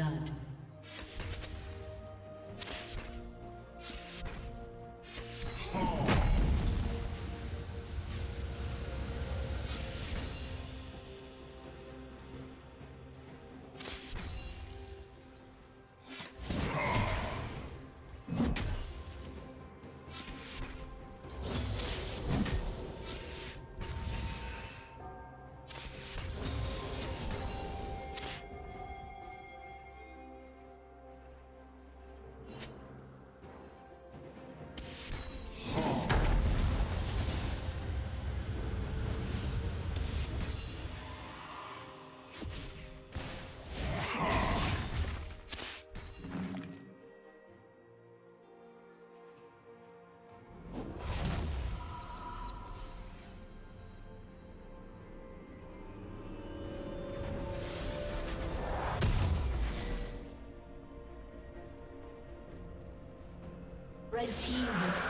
Blood. Red team has